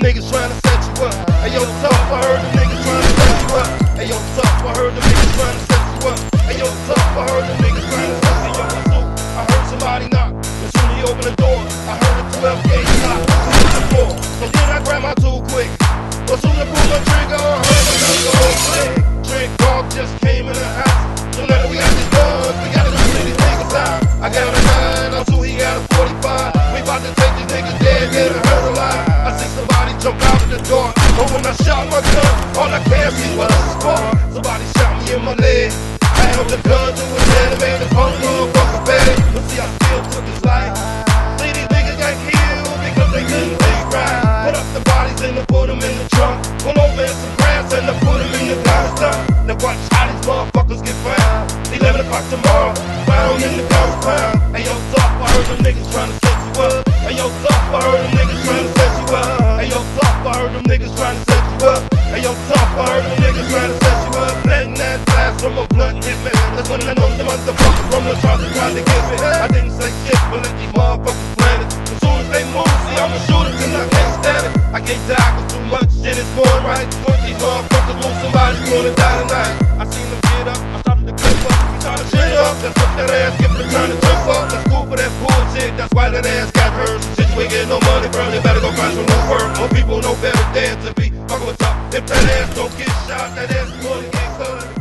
them niggas trying to set you up. Hey yo, Tuff, I heard them niggas trying to set you up. Hey yo, Tuff, I heard them niggas trying to set you up. Hey yo, Tuff, I heard them niggas trying to set you up. Hey yo, Snoop, I heard somebody knock. As soon as he opened the door, I heard a 12 gauge knock. The. So then I grabbed my tool quick. As soon I pulled my trigger, I heard the gun the door. But when I shot my gun, all I see was a spark. Somebody shot me in my leg. I held the gun to his head and made the punk motherfucker bad. But see, I still took his life. See, these niggas got killed because they couldn't take right. Put up the bodies and I put them in the trunk. Pull over in some grass and I put them in the garbage dump. Now watch how these motherfuckers get found. 11 o'clock tomorrow, found in the garbage pound. Hey yo, Tuff, I heard them niggas trying to set you up. Trying to get me. I didn't say shit, but let these motherfuckers plan it. As soon as they move, see, I'ma shoot it till I can't stand it. I can't die cause too much shit is going right. These motherfuckers move, somebody's gonna die tonight. I seen them get up, I started to clip up. We trying to shit up, that's what that ass get trying to jump up. That's cool for that bullshit, that's why that ass got hurt. Since you ain't getting no money from you better go find some new work. More people know better than to be fucking with top. If that ass don't get shot, that ass gonna get cut.